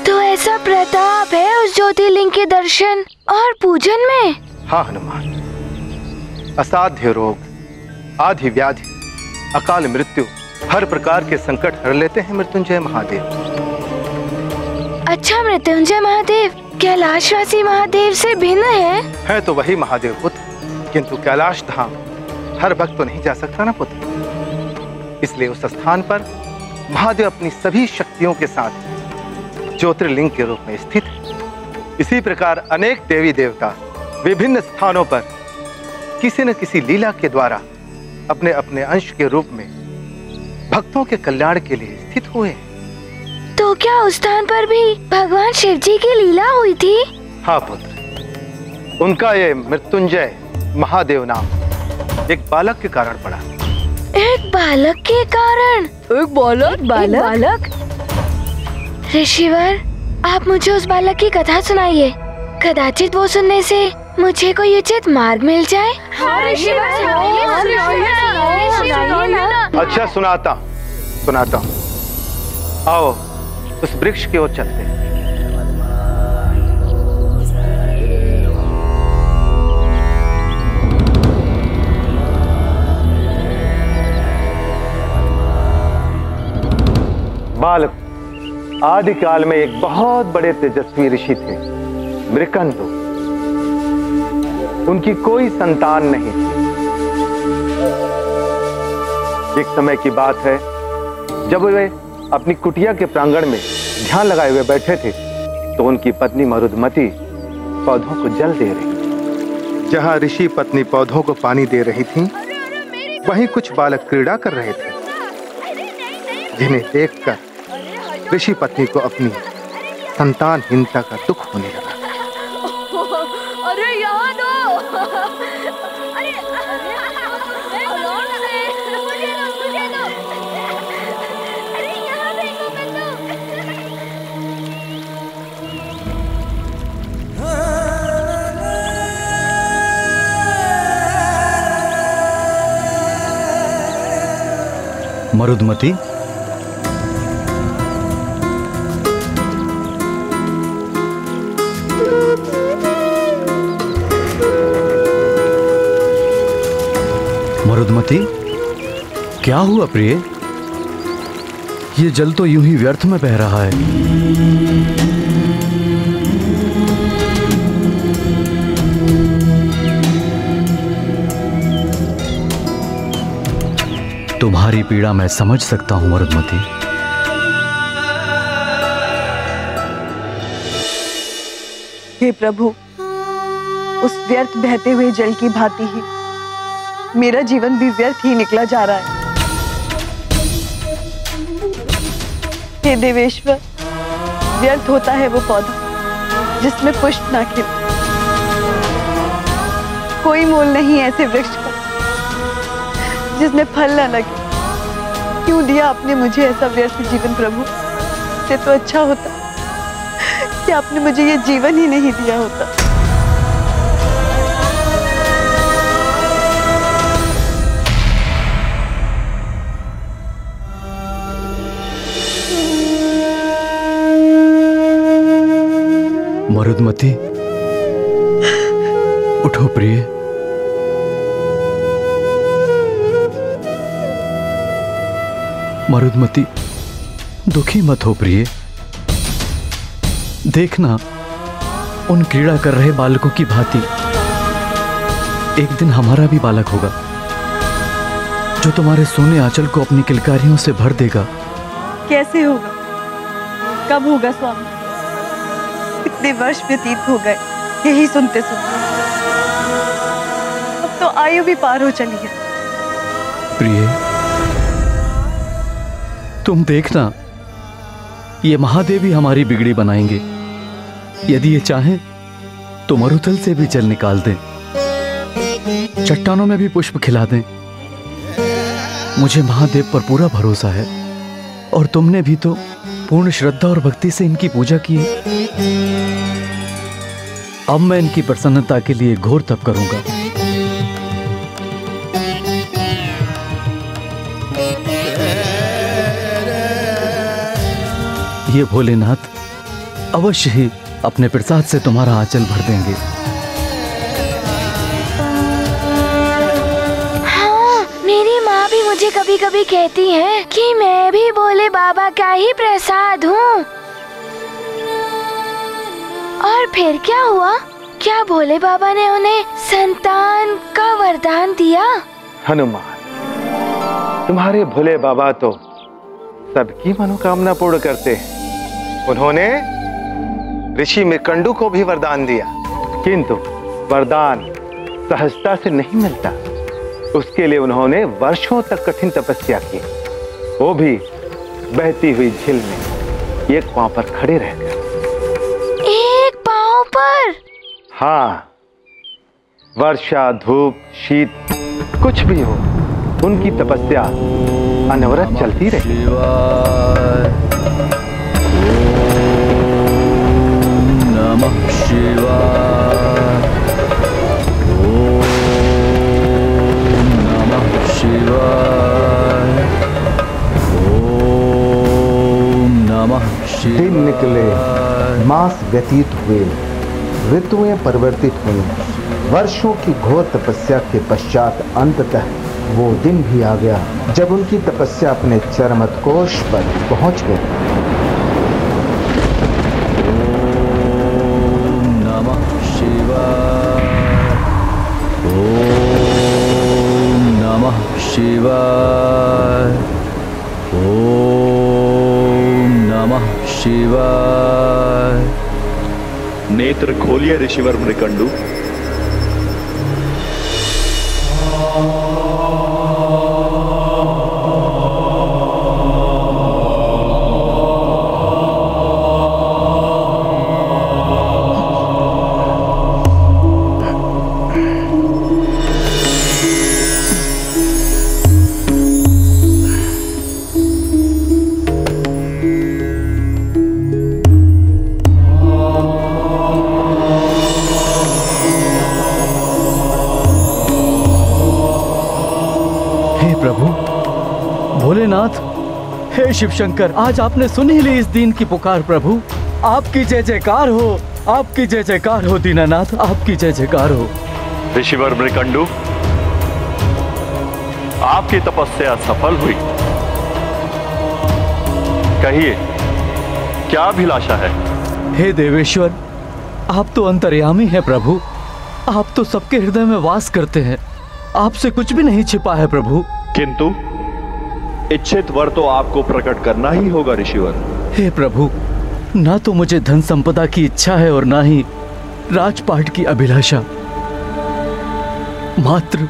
तो ऐसा प्रताप है उस ज्योतिर्लिंग के दर्शन और पूजन में? हाँ हनुमान। असाध्य रोग आधि व्याधि अकाल मृत्यु हर प्रकार के संकट हर लेते हैं मृत्युंजय महादेव। अच्छा मृत्युंजय महादेव कैलाशवासी महादेव से भिन्न है? है तो वही महादेव पुत्र किंतु कैलाश धाम? हर भक्त तो नहीं जा सकता ना पुत्र। इसलिए उस स्थान पर महादेव अपनी सभी शक्तियों के साथ ज्योतिर्लिंग के रूप में स्थित इसी प्रकार अनेक देवी देवता विभिन्न स्थानों पर किसी न किसी लीला के द्वारा अपने अपने अंश के रूप में भक्तों के कल्याण के लिए स्थित हुए। तो क्या उस स्थान पर भी भगवान शिव जी की लीला हुई थी? हाँ पुत्र। उनका ये मृत्युंजय महादेव नाम एक बालक के कारण पड़ा। एक बालक के कारण? एक बालक? बालक? बालक? ऋषिवर आप मुझे उस बालक की कथा सुनाइए। कदाचित वो सुनने से मुझे कोई उचित मार्ग मिल जाए? अच्छा सुनाता सुनाता हूँ। आओ उस वृक्ष की ओर चलते हैं। बालक आदि काल में एक बहुत बड़े तेजस्वी ऋषि थे। मृकंदु। उनकी कोई संतान नहीं। थी एक समय की बात है जब वे अपनी कुटिया के प्रांगण में ध्यान लगाए हुए बैठे थे तो उनकी पत्नी मरुदमती पौधों को जल दे रही जहाँ ऋषि पत्नी पौधों को पानी दे रही थी वहीं कुछ बालक क्रीड़ा कर रहे थे। जिन्हें देखकर ऋषि पत्नी को अपनी संतानहीनता का दुख होने लगा। दो अरे अरे से मुझे दो मुझे दो अरे यहाँ फेंको मत दो मरुदमती मरुदमती, क्या हुआ प्रिय? ये जल तो यूँ ही व्यर्थ में बह रहा है। तुम्हारी पीड़ा मैं समझ सकता हूँ, मरुदमती। हे प्रभु, उस व्यर्थ बहते हुए जल की भांति ही मेरा जीवन भी व्यर्थ ही निकला जा रहा है। हे देवेश्वर, व्यर्थ होता है वो पौधा, जिसमें पुष्प ना खिले। कोई मोल नहीं ऐसे वृक्ष का, जिसमें फल ना लगे। क्यों दिया आपने मुझे ऐसा व्यर्थ जीवन, प्रभु? से तो अच्छा होता कि आपने मुझे ये जीवन ही नहीं दिया होता। मरुदमती, उठो प्रिय। मरुदमती, दुखी मत हो प्रिय। देखना, उन क्रीड़ा कर रहे बालकों की भांति। एक दिन हमारा भी बालक होगा, जो तुम्हारे सोने आंचल को अपनी किलकारियों से भर देगा। कैसे होगा? कब होगा स्वामी? इतने वर्ष व्यतीत हो गए। यही सुनते सुनते। अब तो आयु भी पार हो चली है। प्रिय, तुम देखना, ये महादेव हमारी बिगड़ी बनाएँगे। यदि ये चाहें तो मरुथल से भी जल निकाल दें। चट्टानों में भी पुष्प खिला दें। मुझे महादेव पर पूरा भरोसा है, और तुमने भी तो पूर्ण श्रद्धा और भक्ति से इनकी पूजा की अब मैं इनकी प्रसन्नता के लिए घोर तप करूँगा। ये भोलेनाथ, अवश्य ही अपने प्रसाद से तुम्हारा आंचल भर देंगे। कभी कभी कहती है कि मैं भी भोले बाबा का ही प्रसाद हूँ। और फिर क्या हुआ? क्या भोले बाबा ने उन्हें संतान का वरदान दिया? हनुमान, तुम्हारे भोले बाबा तो सबकी मनोकामना पूर्ण करते हैं। उन्होंने ऋषि मृकंडू को भी वरदान दिया। किंतु वरदान सहजता से नहीं मिलता। उसके लिए उन्होंने वर्षों तक कठिन तपस्या की। वो भी बहती हुई झील में एक पाँव पर खड़े रह गए। एक पाँव पर? हाँ वर्षा धूप शीत कुछ भी हो उनकी तपस्या अनवरत चलती रही। नमः शिवाय। शिवाय। ओम नमः दिन निकले मास व्यतीत हुए ऋतुएँ परिवर्तित हुई वर्षों की घोर तपस्या के पश्चात अंततः वो दिन भी आ गया जब उनकी तपस्या अपने चरमतकोश पर पहुँच गई। नेत्र खोलिए ऋषिवर मृकंडू शिव शंकर आज आपने सुन ही ली इस दिन की पुकार प्रभु। आपकी जय जयकार हो आपकी जय जयकार हो दीनानाथ आपकी जय जयकार हो। ऋषिवर मृकंडू आपकी तपस्या सफल हुई। कहिए क्या अभिलाषा है? हे देवेश्वर आप तो अंतर्यामी हैं प्रभु। आप तो सबके हृदय में वास करते हैं। आपसे कुछ भी नहीं छिपा है प्रभु। किंतु इच्छित वर तो आपको प्रकट करना ही होगा ऋषिवर। हे प्रभु ना तो मुझे धन संपदा की इच्छा है और ना ही राजपाट की अभिलाषा। मात्र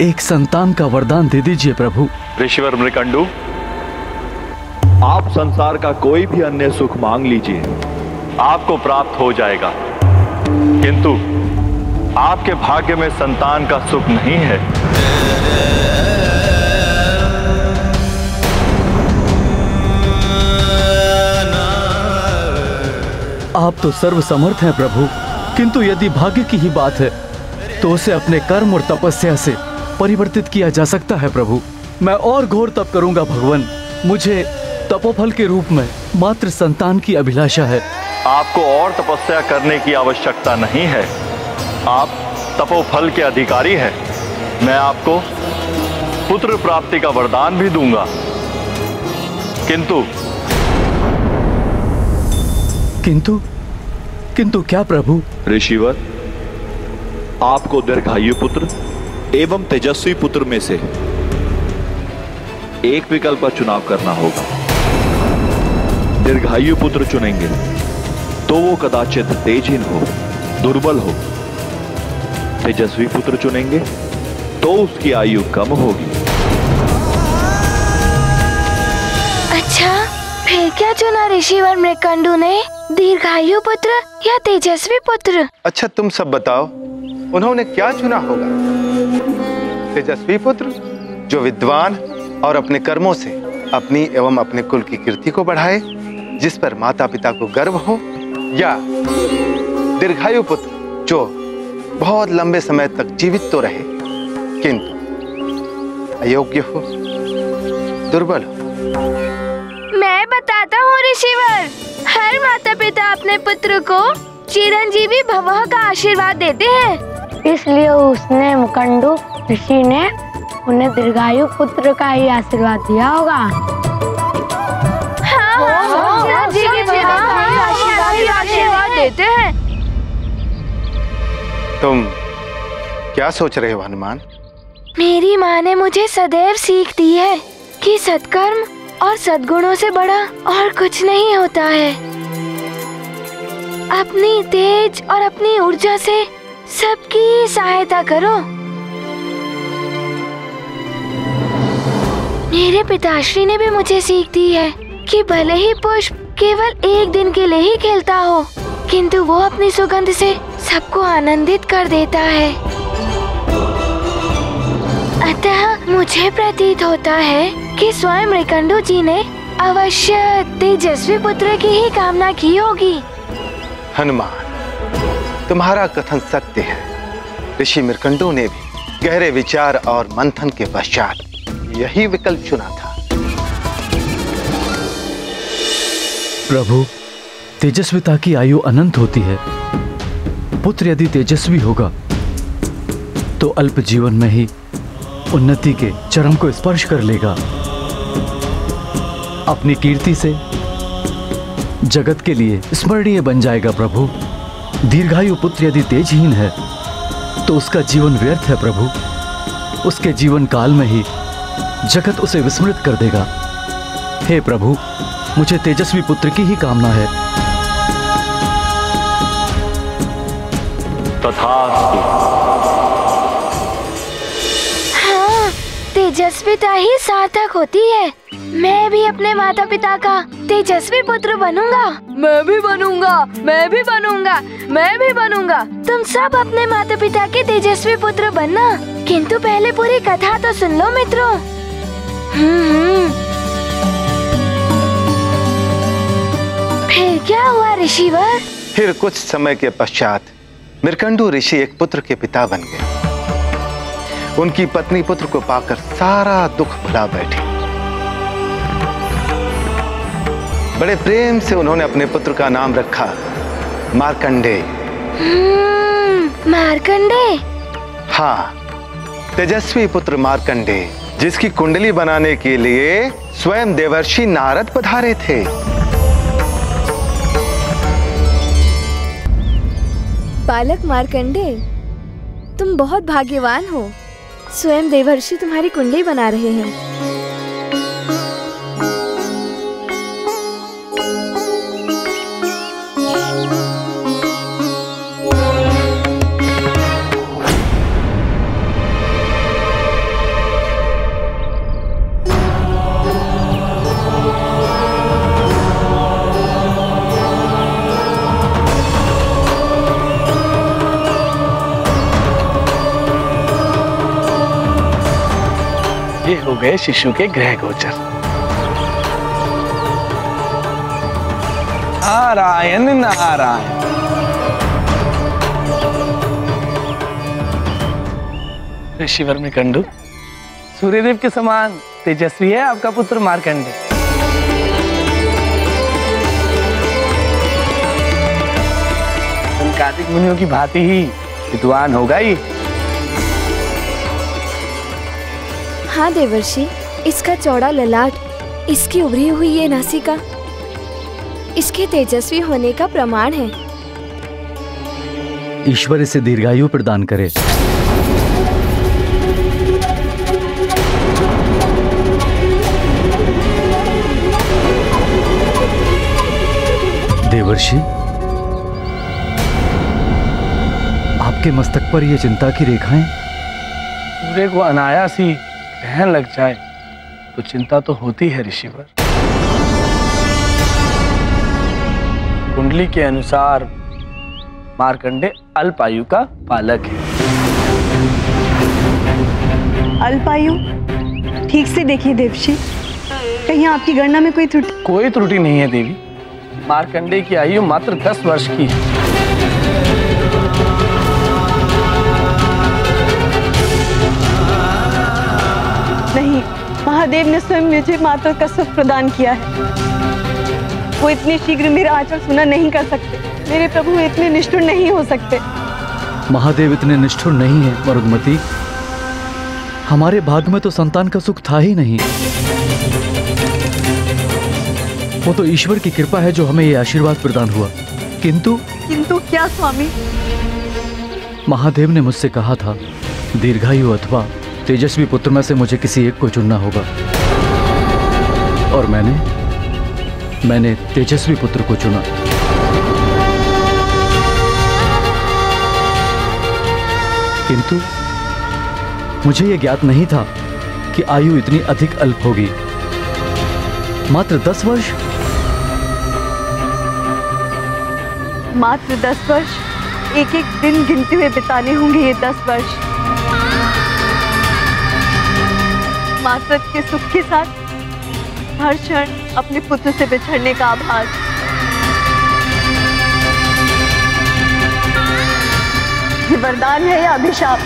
एक संतान का वरदान दे दीजिए प्रभु। ऋषिवर मृकंडू आप संसार का कोई भी अन्य सुख मांग लीजिए। आपको प्राप्त हो जाएगा। किंतु आपके भाग्य में संतान का सुख नहीं है। आप तो सर्व समर्थ हैं प्रभु। किंतु यदि भाग्य की ही बात है तो उसे अपने कर्म और तपस्या से परिवर्तित किया जा सकता है प्रभु। मैं और घोर तप करूँगा भगवान। मुझे तपोफल के रूप में मात्र संतान की अभिलाषा है। आपको और तपस्या करने की आवश्यकता नहीं है। आप तपोफल के अधिकारी हैं। मैं आपको पुत्र प्राप्ति का वरदान भी दूँगा। किंतु किंतु किंतु क्या प्रभु? ऋषिवर, आपको दीर्घायु पुत्र एवं तेजस्वी पुत्र में से एक विकल्प का चुनाव करना होगा। दीर्घायु पुत्र चुनेंगे तो वो कदाचित तेजहीन हो, दुर्बल हो। तेजस्वी पुत्र चुनेंगे तो उसकी आयु कम होगी। क्या चुना ऋषिवर मृकंडू ने? दीर्घायु पुत्र या तेजस्वी पुत्र? अच्छा तुम सब बताओ, उन्होंने क्या चुना होगा? तेजस्वी पुत्र, जो विद्वान और अपने कर्मों से अपनी एवं अपने कुल की कीर्ति को बढ़ाए, जिस पर माता पिता को गर्व हो, या दीर्घायु पुत्र, जो बहुत लंबे समय तक जीवित तो रहे, किंतु अयोग्य हो, दुर्बल हो। बताता हूँ ऋषिवर। हर माता पिता अपने पुत्र को चिरंजीवी भव का आशीर्वाद देते हैं। इसलिए उसने मुकंडू ऋषि ने उन्हें दीर्घायु पुत्र का ही आशीर्वाद दिया होगा। हाँ, हाँ, चिरंजीवी भवः का आशीर्वाद देते हैं। तुम क्या सोच रहे हो हनुमान? मेरी माँ ने मुझे सदैव सीख दी है कि सत्कर्म और सद्गुणों से बड़ा और कुछ नहीं होता है। अपनी तेज और अपनी ऊर्जा से सबकी सहायता करो। मेरे पिताश्री ने भी मुझे सीख दी है कि भले ही पुष्प केवल एक दिन के लिए ही खिलता हो, किंतु वो अपनी सुगंध से सबको आनंदित कर देता है। अतः मुझे प्रतीत होता है कि स्वयं मृकंडू जी ने अवश्य तेजस्वी पुत्र की ही कामना की होगी। हनुमान तुम्हारा कथन सत्य है। ऋषि मृकंडू ने भी गहरे विचार और मंथन के पश्चात यही विकल्प चुना था। प्रभु तेजस्विता की आयु अनंत होती है। पुत्र यदि तेजस्वी होगा तो अल्प जीवन में ही उन्नति के चरम को स्पर्श कर लेगा। अपनी कीर्ति से जगत के लिए स्मरणीय बन जाएगा प्रभु। दीर्घायु पुत्र यदि तेजहीन है तो उसका जीवन व्यर्थ है प्रभु। उसके जीवन काल में ही जगत उसे विस्मृत कर देगा। हे प्रभु, मुझे तेजस्वी पुत्र की ही कामना है। तथास्तु। तेजस्विता ही सार्थक होती है। मैं भी अपने माता पिता का तेजस्वी पुत्र बनूँगा। मैं भी बनूँगा मैं भी बनूँगा मैं भी बनूँगा। तुम सब अपने माता पिता के तेजस्वी पुत्र बनना। किंतु पहले पूरी कथा तो सुन लो मित्रों। हम्म हम्म। फिर क्या हुआ ऋषिवर? फिर कुछ समय के पश्चात मृकंडू ऋषि एक पुत्र के पिता बन गए। उनकी पत्नी पुत्र को पाकर सारा दुख भुला बैठी। बड़े प्रेम से उन्होंने अपने पुत्र का नाम रखा मारकंडे। हम्म, मार्कंडे? हाँ तेजस्वी पुत्र मारकंडे जिसकी कुंडली बनाने के लिए स्वयं देवर्षि नारद पधारे थे। बालक मारकंडे तुम बहुत भाग्यवान हो। स्वयं देवर्षि तुम्हारी कुंडली बना रहे हैं। ये हो गए शिशु के ग्रह गोचर। नारायण नारायण। ऋषिवर में कंडू सूर्यदेव के समान तेजस्वी है आपका पुत्र मारकंडे। कार्तिक मुनियों की भांति ही विद्वान होगा ही हाँ देवर्षि इसका चौड़ा ललाट इसकी उभरी हुई ये नासिका इसके तेजस्वी होने का प्रमाण है। ईश्वर इसे दीर्घायु प्रदान करे। देवर्षि आपके मस्तक पर ये चिंता की रेखाएँ? सूर्य को अनायास ही ग्रहण लग जाए तो चिंता तो होती है ऋषिवर। कुंडली के अनुसार मारकंडे अल्पायु का पालक है। अल्पायु? ठीक से देखिए देवशी। कहीं आपकी गणना में कोई त्रुटि? कोई त्रुटि नहीं है देवी। मारकंडे की आयु मात्र दस वर्ष की है। महादेव ने स्वयं मुझे माता का सुख प्रदान किया है। वो इतने शीघ्र मेरा आचरण सुना नहीं कर सकते। मेरे प्रभु इतने निष्ठुर नहीं हो सकते। महादेव इतने निष्ठुर नहीं है मरुदमती हमारे भाग में तो संतान का सुख था ही नहीं। वो तो ईश्वर की कृपा है जो हमें ये आशीर्वाद प्रदान हुआ। किंतु किंतु क्या स्वामी? महादेव ने मुझसे कहा था दीर्घायु अथवा तेजस्वी पुत्र में से मुझे किसी एक को चुनना होगा। और मैंने मैंने तेजस्वी पुत्र को चुना। किंतु, मुझे यह ज्ञात नहीं था कि आयु इतनी अधिक अल्प होगी। मात्र दस वर्ष? मात्र दस वर्ष? एक एक दिन गिनते हुए बिताने होंगे ये दस वर्ष। मात्र के सुख के साथ हर क्षण अपने पुत्र से बिछड़ने का आभास ये वरदान है या अभिशाप?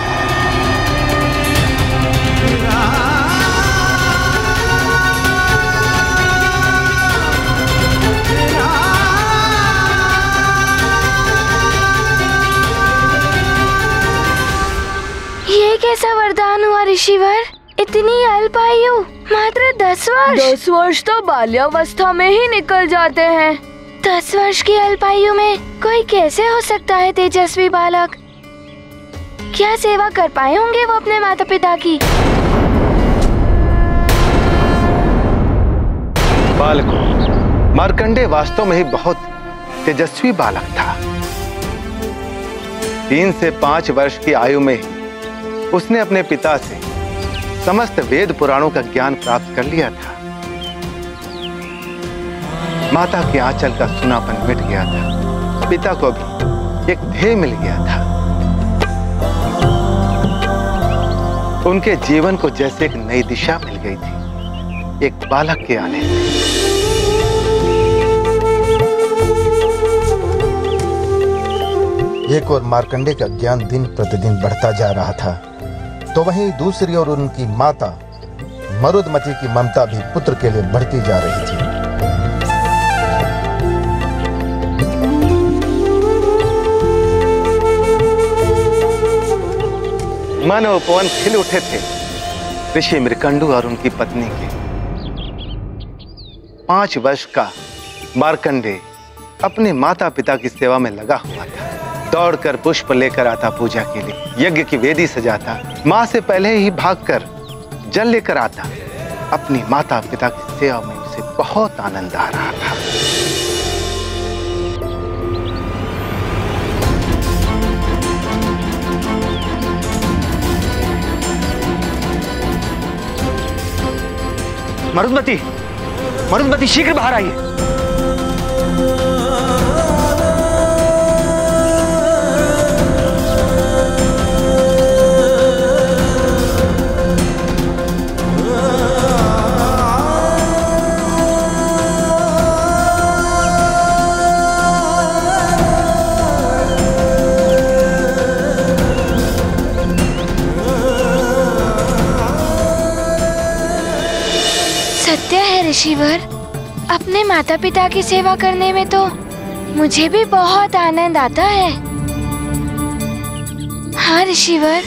ये कैसा वरदान हुआ, ऋषिवर? इतनी अल्प आयु मात्र दस वर्ष? दस वर्ष तो बाल्यावस्था में ही निकल जाते हैं। दस वर्ष की अल्पायु में कोई कैसे हो सकता है तेजस्वी बालक? क्या सेवा कर पाए होंगे वो अपने माता पिता की? बालकों मार्कंडे वास्तव में ही बहुत तेजस्वी बालक था। तीन से पाँच वर्ष की आयु में ही उसने अपने पिता से समस्त वेद पुराणों का ज्ञान प्राप्त कर लिया था। माता के आंचल का सुनापन मिट गया था। पिता को भी एक ध्येय मिल गया था। उनके जीवन को जैसे एक नई दिशा मिल गई थी। एक बालक के आने से। एक और मार्कंडे का ज्ञान दिन प्रतिदिन बढ़ता जा रहा था। तो वहीं दूसरी ओर उनकी माता, मरुदमती की ममता भी पुत्र के लिए बढ़ती जा रही थी। मन पवन खिल उठे थे, ऋषि मृकंडू और उनकी पत्नी के। पाँच वर्ष का मार्कंडे अपने माता पिता की सेवा में लगा हुआ था। दौड़कर पुष्प लेकर आता पूजा के लिए। यज्ञ की वेदी सजाता। माँ से पहले ही भागकर जल लेकर आता। अपनी माता पिता की सेवा में उसे बहुत आनंद आ रहा था। मरुदमती मरुदमती शीघ्र बाहर आइए। ऋषिवर, अपने माता पिता की सेवा करने में तो मुझे भी बहुत आनंद आता है। हाँ ऋषिवर,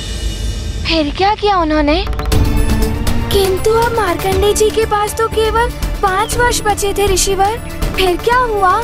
फिर क्या किया उन्होंने? किंतु अब मार्कंडे जी के पास तो केवल पाँच वर्ष बचे थे, ऋषिवर। फिर क्या हुआ?